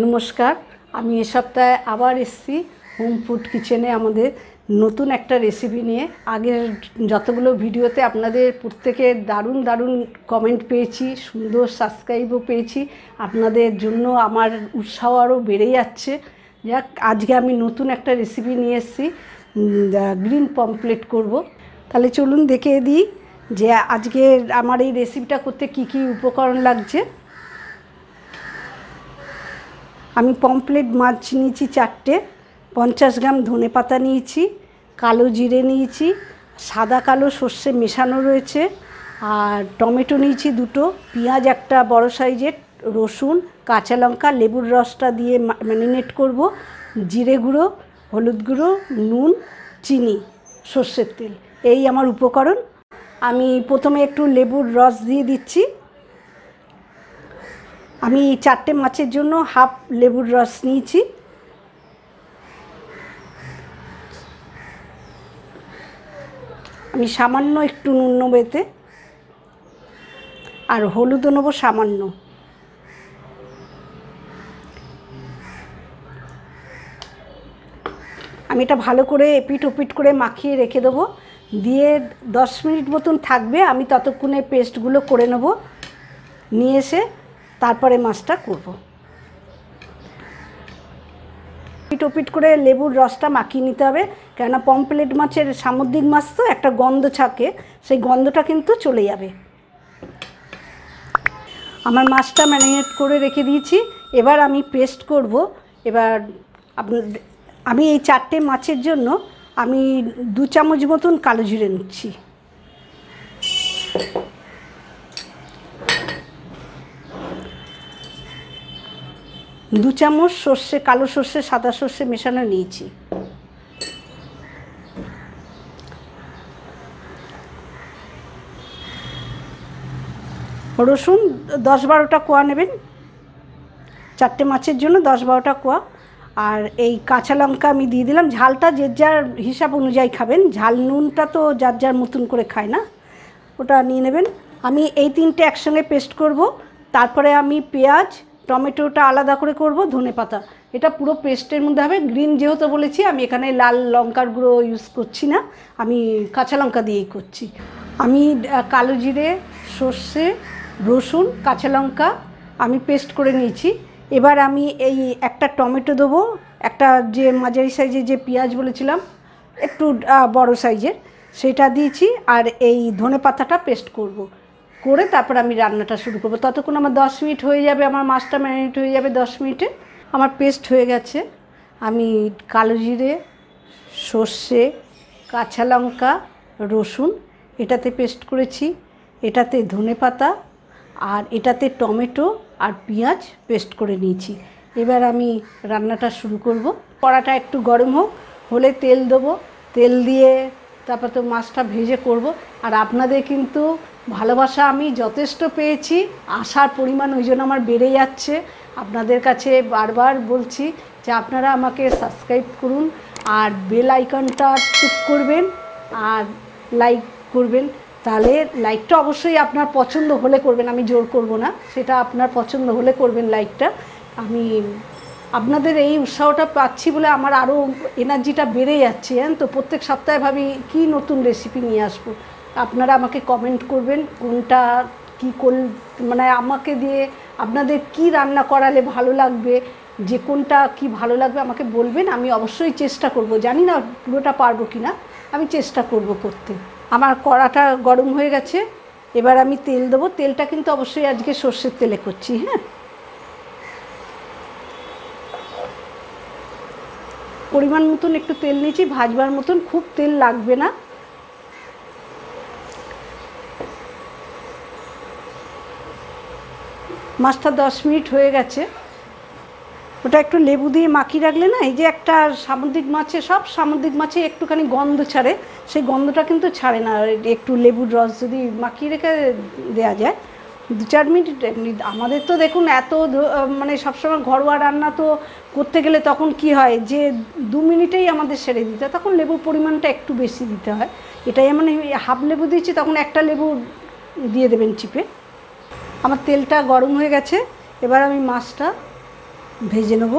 নমস্কার, আমি এ সপ্তাহে আবার এসেছি হোম ফুড কিচেনে আমাদের নতুন একটা রেসিপি নিয়ে। আগের যতগুলো ভিডিওতে আপনাদের প্রত্যেকে দারুণ দারুণ কমেন্ট পেয়েছি, সুন্দর সাবস্ক্রাইবও পেয়েছি। আপনাদের জন্য আমার উৎসাহ আরও বেড়ে যাচ্ছে। যাক, আজকে আমি নতুন একটা রেসিপি নিয়ে এসেছি গ্রিন পমপ্লেট করব। তাহলে চলুন দেখে দিই যে আজকে আমার এই রেসিপিটা করতে কি কি উপকরণ লাগছে। আমি পমপ্লেট মাছ নিয়েছি চারটে, পঞ্চাশ গ্রাম ধনে পাতা নিয়েছি, কালো জিরে নিয়েছি, সাদা কালো সর্ষে মেশানো রয়েছে, আর টমেটো নিয়েছি দুটো, পেঁয়াজ একটা বড় সাইজের, রসুন, কাঁচা লঙ্কা, লেবুর রসটা দিয়ে ম্যারিনেট করব, জিরে গুঁড়ো, হলুদ গুঁড়ো, নুন, চিনি, সর্ষের তেল। এই আমার উপকরণ। আমি প্রথমে একটু লেবুর রস দিয়ে দিচ্ছি। আমি চারটে মাছের জন্য হাফ লেবুর রস নিয়েছি। আমি সামান্য একটু নুন নেব এতে। আর হলুদও নেব সামান্য। আমি এটা ভালো করে এপিট ওপিট করে মাখিয়ে রেখে দেবো। দিয়ে দশ মিনিট মতন থাকবে, আমি ততক্ষণে পেস্টগুলো করে নেব। নিয়ে এসে তারপরে মাছটা করব। পিট করে লেবুর রসটা মাখিয়ে নিতে হবে, কেননা পমপ্লেট মাছের সামুদ্রিক মাছ তো একটা গন্ধ থাকে, সেই গন্ধটা কিন্তু চলে যাবে। আমার মাছটা ম্যারিনেট করে রেখে দিয়েছি, এবার আমি পেস্ট করব, এবার আমি এই চারটে মাছের জন্য আমি দু চামচ মতন কালো জিরে নিচ্ছি। দু চামচ সর্ষে, কালো সর্ষে, সাদা সর্ষে মেশানো নিয়েছি। রসুন দশ বারোটা কোয়া নেবেন। চারটে মাছের জন্য দশ বারোটা কোয়া। আর এই কাঁচা লঙ্কা আমি দিয়ে দিলাম। ঝালটা যে যার হিসাব অনুযায়ী খাবেন। ঝাল নুনটা তো যার যার মতন করে খায় না। ওটা নিয়ে নেবেন। আমি এই তিনটে একসঙ্গে পেস্ট করব। তারপরে আমি পেঁয়াজ টমেটোটা আলাদা করে করব, ধনে পাতা। এটা পুরো পেস্টের মধ্যে হবে। গ্রিন যেহেতু বলেছি, আমি এখানে লাল লঙ্কার গুঁড়ো ইউজ করছি না। আমি কাঁচা লঙ্কা দিয়েই করছি। আমি কালো জিরে, সর্ষে, রসুন, কাঁচা লঙ্কা আমি পেস্ট করে নিয়েছি। এবার আমি এই একটা টমেটো দেবো। একটা যে মাঝারি সাইজের যে পেঁয়াজ বলেছিলাম, একটু বড় সাইজের, সেটা দিয়েছি। আর এই ধনে পাতাটা পেস্ট করব। করে তারপর আমি রান্নাটা শুরু করব। ততক্ষণ আমার দশ মিনিট হয়ে যাবে, আমার মাছটা ম্যারিনেট হয়ে যাবে দশ মিনিটে। আমার পেস্ট হয়ে গেছে। আমি কালো জিরে, সর্ষে, কাঁচা লঙ্কা, রসুন এটাতে পেস্ট করেছি। এটাতে ধনে পাতা আর এটাতে টমেটো আর পেঁয়াজ পেস্ট করে নিয়েছি। এবার আমি রান্নাটা শুরু করব। কড়াটা একটু গরম হোক, হলে তেল দেবো। তেল দিয়ে তারপর তো মাছটা ভেজে করব। আর আপনাদের কিন্তু ভালোবাসা আমি যথেষ্ট পেয়েছি আসার পরিমাণ ওই জন্য আমার বেড়ে যাচ্ছে। আপনাদের কাছে বারবার বলছি যে আপনারা আমাকে সাবস্ক্রাইব করুন আর বেল আইকনটা টিপ করবেন আর লাইক করবেন। তাহলে লাইকটা অবশ্যই আপনার পছন্দ হলে করবেন, আমি জোর করব না। সেটা আপনার পছন্দ হলে করবেন লাইকটা আমি আপনাদের এই উৎসাহটা পাচ্ছি বলে আমার আরও এনার্জিটা বেড়ে যাচ্ছে হ্যাঁ তো? প্রত্যেক সপ্তাহে ভাবি কী নতুন রেসিপি নিয়ে আসব। আপনারা আমাকে কমেন্ট করবেন, কোনটা কি কোন মানে আমাকে দিয়ে আপনাদের কি রান্না করালে ভালো লাগবে, যে কোনটা কি ভালো লাগবে আমাকে বলবেন, আমি অবশ্যই চেষ্টা করব। জানি না পুরোটা পারব কি না আমি চেষ্টা করব করতে। আমার কড়াটা গরম হয়ে গেছে, এবার আমি তেল দেবো। তেলটা কিন্তু অবশ্যই আজকে সর্ষের তেলে করছি হ্যাঁ? পরিমাণ মতন একটু তেল নিয়েছি, ভাজবার মতন খুব তেল লাগবে না। মাছটা দশ মিনিট হয়ে গেছে। ওটা একটু লেবু দিয়ে মাখিয়ে রাখলে না, এই যে একটা সামুদ্রিক মাছে, সব সামুদ্রিক মাছে একটুখানি গন্ধ ছাড়ে, সেই গন্ধটা কিন্তু ছাড়ে না। একটু লেবুর রস যদি মাখিয়ে রেখে দেওয়া যায়, দু চার মিনিট আমাদের তো দেখুন, এত মানে সবসময় ঘরোয়া রান্না তো করতে গেলে তখন কি হয়, যে দু মিনিটেই আমাদের সেরে দিতে হয়, তখন লেবুর পরিমাণটা একটু বেশি দিতে হয়। এটাই মানে হাফ লেবু দিচ্ছি তখন একটা লেবু দিয়ে দেবেন চিপে। আমার তেলটা গরম হয়ে গেছে এবার আমি মাছটা ভেজে নেব।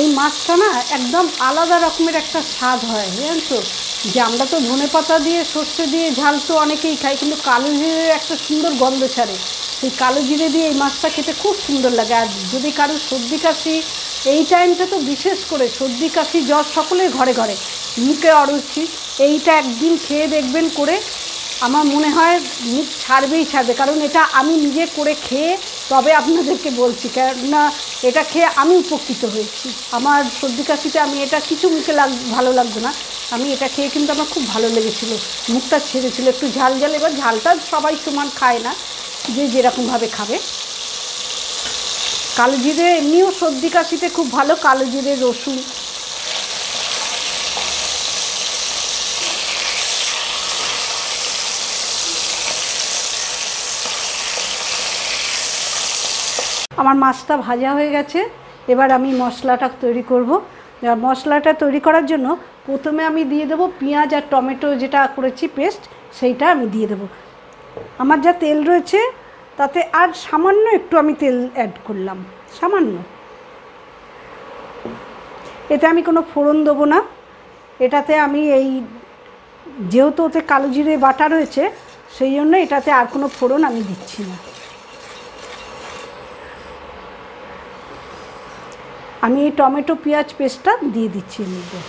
এই মাছটা না একদম আলাদা রকমের একটা স্বাদ হয় জানেন তো যে আমরা তো ধনে পাতা দিয়ে, সর্ষে দিয়ে ঝাল তো অনেকেই খাই কিন্তু কালো জিরের একটা সুন্দর গন্ধ ছাড়ে। সেই কালো জিরে দিয়ে এই মাছটা খেতে খুব সুন্দর লাগে। আর যদি কারও সর্দি কাশি, এই টাইমটা তো বিশেষ করে সর্দি কাশি, জ্বর সকলের ঘরে ঘরে। মুখে অরুচি, এইটা একদিন খেয়ে দেখবেন করে, আমার মনে হয় মুখ ছাড়বেই ছাড়বে। কারণ এটা আমি নিজে করে খেয়ে তবে আপনাদেরকে বলছি, কেননা এটা খেয়ে আমি উপকৃত হয়েছি। আমার সর্দি কাশিতে আমি এটা কিছু মুখে লাগ, ভালো লাগতো না। আমি এটা খেয়ে কিন্তু আমার খুব ভালো লেগেছিলো। মুখটা ছেড়েছিল, একটু ঝাল ঝাল। এবার ঝালটা সবাই সমান খায় না, যে যেরকমভাবে খাবে। কালো জিরে এমনিও সর্দি কাশিতে খুব ভালো। কালো জিরে রসুন আমার মাছটা ভাজা হয়ে গেছে। এবার আমি মশলাটা তৈরি করব। মশলাটা তৈরি করার জন্য প্রথমে আমি দিয়ে দেবো পেঁয়াজ আর টমেটো যেটা করেছি পেস্ট, সেইটা আমি দিয়ে দেবো। আমার যা তেল রয়েছে, তাতে আর সামান্য একটু আমি তেল অ্যাড করলাম, সামান্য। এতে আমি কোনো ফোড়ন দেবো না। এটাতে আমি এই যেহেতু ওতে কালো জিরে বাটা রয়েছে, সেই জন্য এটাতে আর কোনো ফোড়ন আমি দিচ্ছি না। আমি এই টমেটো পেঁয়াজ পেস্টটা দিয়ে দিচ্ছি এর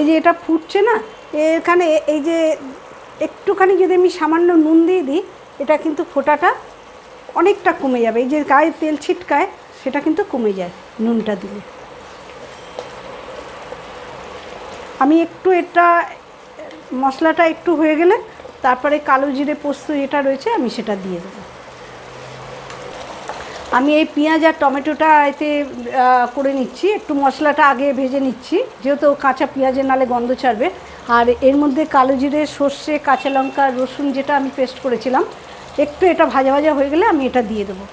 এই যে এটা ফুটছে না, এখানে এই যে একটুখানি যদি আমি সামান্য নুন দিয়ে দিই এটা কিন্তু ফোটাটা অনেকটা কমে যাবে। এই যে গায়ে তেল ছিটকায়, সেটা কিন্তু কমে যায় নুনটা দিলে। আমি একটু এটা, মশলাটা একটু হয়ে গেলে তারপরে কালো জিরে পোস্ত যেটা রয়েছে, আমি সেটা দিয়ে দেবো। আমি এই পেঁয়াজ আর টমেটোটা এতে করে নিচ্ছি। একটু মশলাটা আগে ভেজে নিচ্ছি, যেহেতু কাঁচা পেঁয়াজের নালে গন্ধ ছাড়বে। আর এর মধ্যে কালো জিরে, সর্ষে, কাঁচা লঙ্কা, রসুন যেটা আমি পেস্ট করেছিলাম একটু এটা ভাজা ভাজা হয়ে গেলে আমি এটা দিয়ে দেবো।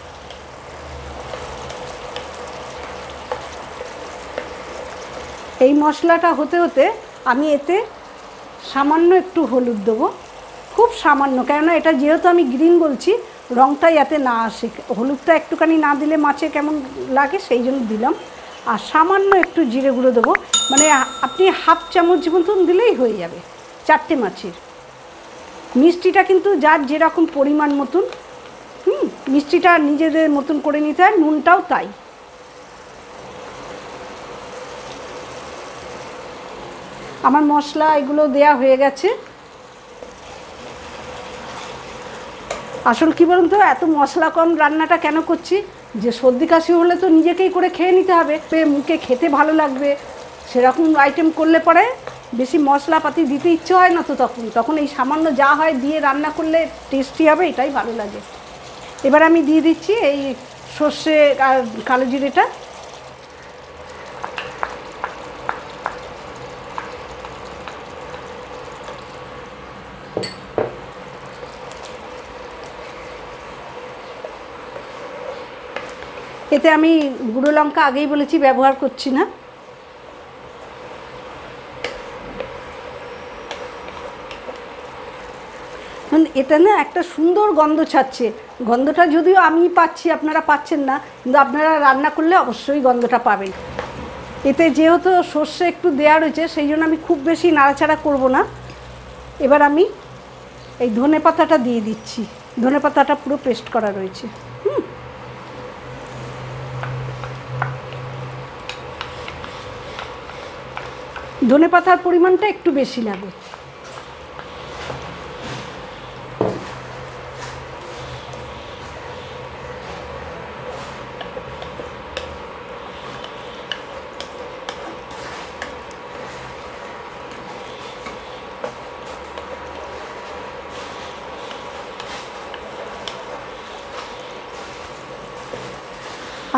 এই মশলাটা হতে হতে আমি এতে সামান্য একটু হলুদ দেবো। খুব সামান্য, কেননা এটা যেহেতু আমি গ্রিন বলছি রঙটা যাতে না আসে। হলুদটা একটুখানি না দিলে মাছে কেমন লাগে সেই জন্য দিলাম। আর সামান্য একটু জিরে গুঁড়ো দেবো। মানে আপনি হাফ চামচ মতন দিলেই হয়ে যাবে, চারটে মাছের। মিষ্টিটা কিন্তু যার যেরকম পরিমাণ মতন, হুম, মিষ্টিটা নিজেদের মতন করে নিতে হয়, নুনটাও তাই। আমার মশলা এগুলো দেয়া হয়ে গেছে। আসল কী বলুন তো, এত মশলা কম রান্নাটা কেন করছি? যে সর্দি কাশি হলে তো নিজেকেই করে খেয়ে নিতে হবে। মুখে খেতে ভালো লাগবে, সেরকম আইটেম করলে পরে বেশি মশলাপাতি দিতে ইচ্ছে হয় না তো তখন। তখন এই সামান্য যা হয় দিয়ে রান্না করলে টেস্টি হবে, এটাই ভালো লাগে। এবার আমি দিয়ে দিচ্ছি এই সর্ষে আর কালো জিরেটা। এতে আমি গুঁড়ো লঙ্কা আগেই বলেছি, ব্যবহার করছি না। এটা না একটা সুন্দর গন্ধ ছাড়ছে। গন্ধটা যদিও আমি পাচ্ছি, আপনারা পাচ্ছেন না, কিন্তু আপনারা রান্না করলে অবশ্যই গন্ধটা পাবেন। এতে যেহেতু সর্ষে একটু দেওয়া রয়েছে, সেই জন্য আমি খুব বেশি নাড়াচাড়া করব না। এবার আমি এই ধনে পাতাটা দিয়ে দিচ্ছি। ধনে পাতাটা পুরো পেস্ট করা রয়েছে। হুম। ধনে পাতার পরিমাণটা একটু বেশি লাগে।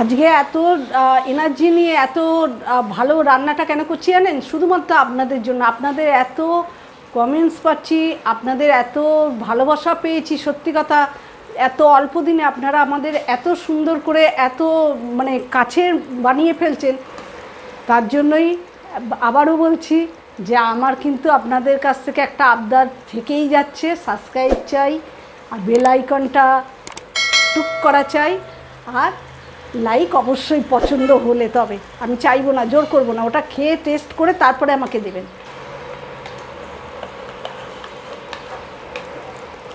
আজকে এত এনার্জি নিয়ে এত ভালো রান্নাটা কেন করছি জানেন? শুধুমাত্র আপনাদের জন্য। আপনাদের এত কমেন্টস পাচ্ছি, আপনাদের এত ভালোবাসা পেয়েছি, সত্যি কথা। এত অল্প দিনে আপনারা আমাদের এত সুন্দর করে এত মানে কাছের বানিয়ে ফেলছেন। তার জন্যই আবারও বলছি যে, আমার কিন্তু আপনাদের কাছ থেকে একটা আবদার থেকেই যাচ্ছে। সাবস্ক্রাইব চাই, আর বেল আইকনটা টুক করা চাই। আর লাইক অবশ্যই পছন্দ হলে তবে। আমি চাইব না, জোর করব না। ওটা খেয়ে টেস্ট করে তারপরে আমাকে দেবেন।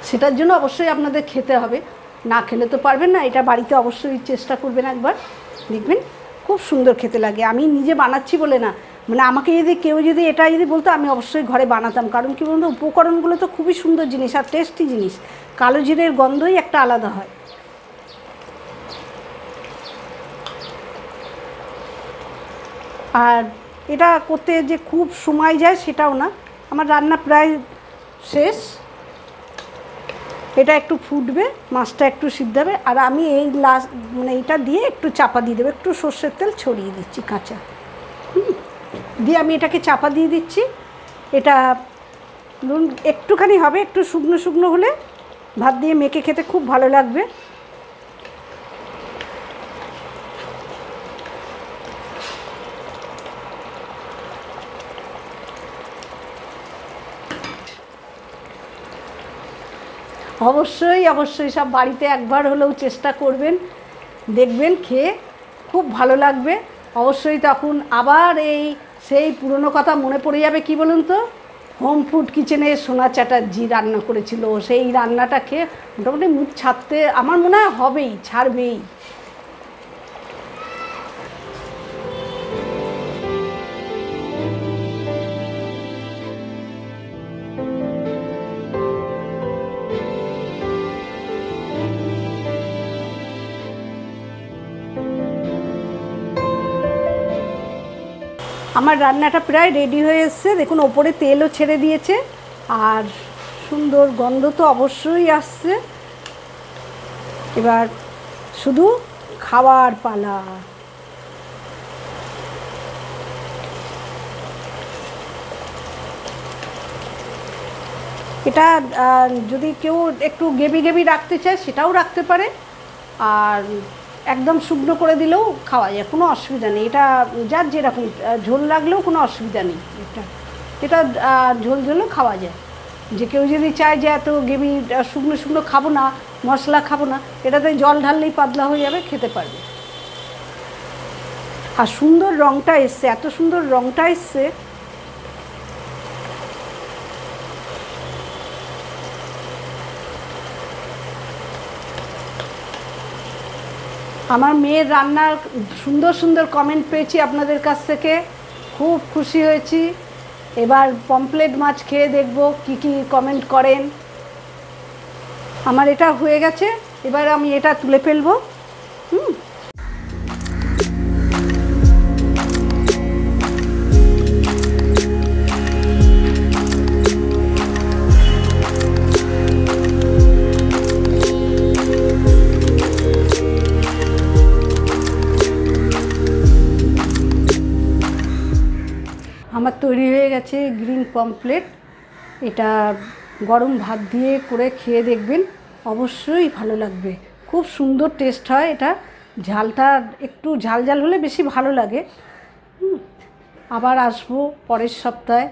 সেটার জন্য অবশ্যই আপনাদের খেতে হবে। না খেলে তো পারবেন না, এটা বাড়িতে অবশ্যই চেষ্টা করবেন একবার। দেখবেন খুব সুন্দর খেতে লাগে। আমি নিজে বানাচ্ছি বলে না। মানে আমাকে যদি কেউ যদি এটা যদি বলতো, আমি অবশ্যই ঘরে বানাতাম। কারণ কী বলতো উপকরণগুলো তো খুবই সুন্দর জিনিস আর টেস্টি জিনিস। কালো জিরের গন্ধই একটা আলাদা হয়। আর এটা করতে যে খুব সময় যায় সেটাও না। আমার রান্না প্রায় শেষ। এটা একটু ফুটবে, মাছটা একটু সিদ্ধ হবে, আর আমি এই লাস্ট মানে এটা দিয়ে একটু চাপা দিয়ে দেবো, একটু সর্ষের তেল ছড়িয়ে দিচ্ছি কাঁচা। দিয়ে আমি এটাকে চাপা দিয়ে দিচ্ছি। এটা নুন একটুখানি হবে, একটু শুকনো শুকনো হলে ভাত দিয়ে মেখে খেতে খুব ভালো লাগবে। অবশ্যই অবশ্যই সব বাড়িতে একবার হলেও চেষ্টা করবেন। দেখবেন, খেয়ে খুব ভালো লাগবে। অবশ্যই তখন আবার এই সেই পুরনো কথা মনে পড়ে যাবে কি বলুন তো? হোম ফুড কিচেনে সোনা চ্যাটার্জি রান্না করেছিল। সেই রান্নাটা খেয়ে মোটামুটি মুখ ছাড়তে আমার মনে হয় হবেই, ছাড়বেই। আমার রান্নাটা প্রায় রেডি হয়ে এসছে। দেখুন, ওপরে তেলও ছেড়ে দিয়েছে। আর সুন্দর গন্ধ তো অবশ্যই আসছে। এবার শুধু খাওয়ার পালা। এটা যদি কেউ একটু গেবি গেবি রাখতে চায়, সেটাও রাখতে পারে। আর একদম শুকনো করে দিলেও খাওয়া যায়, কোনো অসুবিধা নেই। এটা যার যেরকম ঝোল লাগলেও কোনো অসুবিধা নেই। এটা এটা ঝোল ঝোলও খাওয়া যায়। যে কেউ যদি চায় যে এত গেমি শুকনো শুকনো খাব না, মশলা খাব না, এটাতে জল ঢাললেই পাতলা হয়ে যাবে, খেতে পারবে। আর সুন্দর রঙটা এসছে, এত সুন্দর রঙটা এসছে আমার মেয়ের রান্নার সুন্দর সুন্দর কমেন্ট পেয়েছি আপনাদের কাছ থেকে। খুব খুশি হয়েছি। এবার পমপ্লেট মাছ খেয়ে দেখব কি কি কমেন্ট করেন। আমার এটা হয়ে গেছে। এবার আমি এটা তুলে ফেলব। গেছে গ্রিন পমপ্লেট এটা গরম ভাত দিয়ে করে খেয়ে দেখবেন, অবশ্যই ভালো লাগবে। খুব সুন্দর টেস্ট হয় এটা। ঝালটা একটু ঝাল ঝাল হলে বেশি ভালো লাগে। আবার আসব পরের সপ্তাহে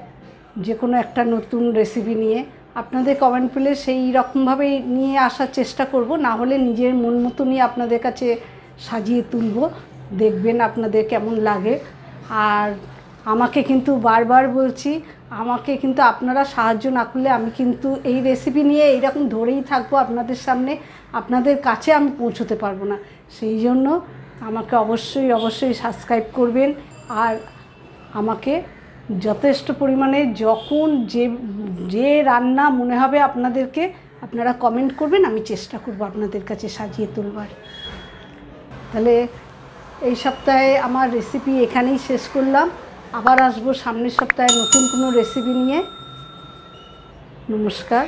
যে কোনো একটা নতুন রেসিপি নিয়ে। আপনাদের কমেন্ট পেলে সেই রকমভাবে নিয়ে আসার চেষ্টা করব, না হলে নিজের মন মতো নিয়ে আপনাদের কাছে সাজিয়ে তুলব। দেখবেন আপনাদের কেমন লাগে। আর আমাকে কিন্তু বারবার বলছি, আমাকে কিন্তু আপনারা সাহায্য না করলে আমি কিন্তু এই রেসিপি নিয়ে এইরকম ধরেই থাকব আপনাদের সামনে, আপনাদের কাছে আমি পৌঁছতে পারব না। সেই জন্য আমাকে অবশ্যই অবশ্যই সাবস্ক্রাইব করবেন আর আমাকে যথেষ্ট পরিমাণে যখন যে যে রান্না মনে হবে আপনাদেরকে, আপনারা কমেন্ট করবেন, আমি চেষ্টা করব আপনাদের কাছে সাজিয়ে তুলবার। তাহলে এই সপ্তাহে আমার রেসিপি এখানেই শেষ করলাম। আবার আসব সামনের সপ্তাহে নতুন কোনো রেসিপি নিয়ে। নমস্কার।